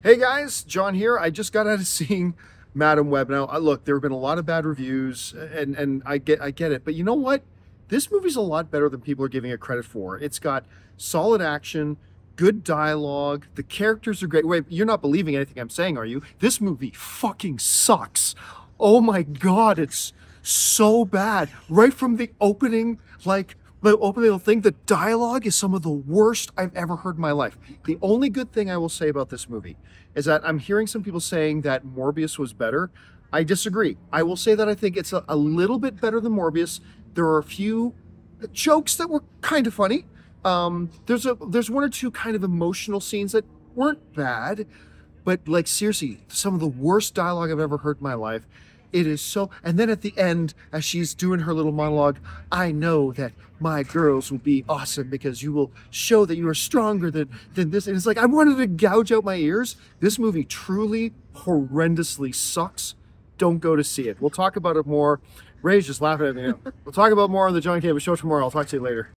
Hey guys, John here. I just got out of seeing Madame Web. Now, uh, look, there have been a lot of bad reviews, and and I get I get it, but you know what? This movie's a lot better than people are giving it credit for. It's got solid action, good dialogue, the characters are great. Wait, you're not believing anything I'm saying, are you? This movie fucking sucks. Oh my god, it's so bad. Right from the opening, like opening little thing, the dialogue is some of the worst I've ever heard in my life. The only good thing I will say about this movie is that I'm hearing some people saying that Morbius was better. I disagree. I will say that I think it's a, a little bit better than Morbius. There are a few jokes that were kind of funny. Um, there's a there's one or two kind of emotional scenes that weren't bad, but like seriously, some of the worst dialogue I've ever heard in my life. It is so. And then at the end, as she's doing her little monologue, I know that my girls will be awesome because you will show that you are stronger than than this. And it's like I wanted to gouge out my ears. This movie truly horrendously sucks. Don't go to see it. We'll talk about it more. Ray's just laughing at me. we'll talk about more on the John Campea Show tomorrow. I'll talk to you later.